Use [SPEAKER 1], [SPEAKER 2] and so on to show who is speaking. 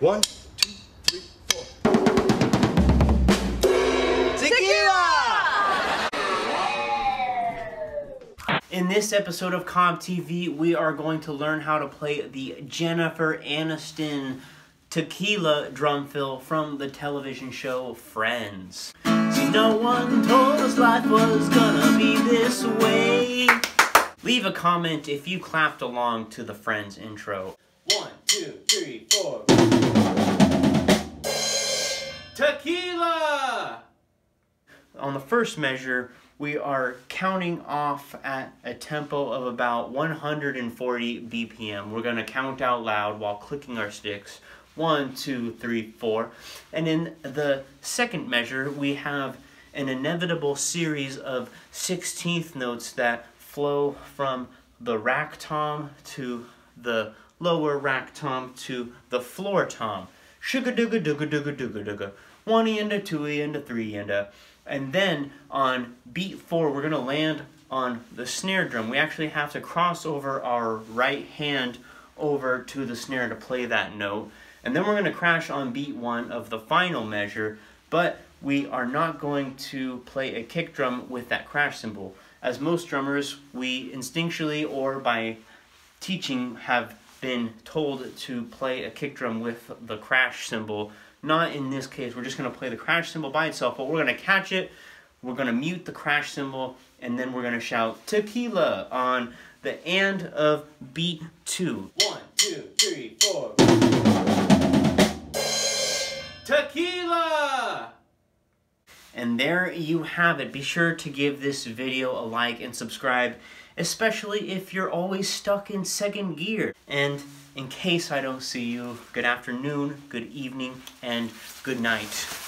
[SPEAKER 1] One, two, three, four. Tequila!
[SPEAKER 2] In this episode of Cobb TV, we are going to learn how to play the Jennifer Aniston tequila drum fill from the television show Friends. See, no one told us life was gonna be this way. Leave a comment if you clapped along to the Friends intro. Two, three, four. Tequila! On the first measure, we are counting off at a tempo of about 140 BPM. We're going to count out loud while clicking our sticks. One, two, three, four. And in the second measure, we have an inevitable series of 16th notes that flow from the rack tom to the lower rack tom to the floor tom. Sugar dooga dooga dooga dooga dooga. One and a two and a three and a. And then on beat four, we're gonna land on the snare drum. We actually have to cross over our right hand over to the snare to play that note. And then we're gonna crash on beat one of the final measure, but we are not going to play a kick drum with that crash cymbal. As most drummers, we instinctually or by teaching have been told to play a kick drum with the crash cymbal. Not in this case, we're just going to play the crash cymbal by itself, but we're going to catch it, we're going to mute the crash cymbal, and then we're going to shout tequila on the end of beat two. One, And there you have it. Be sure to give this video a like and subscribe, especially if you're always stuck in second gear. And in case I don't see you, good afternoon, good evening, and good night.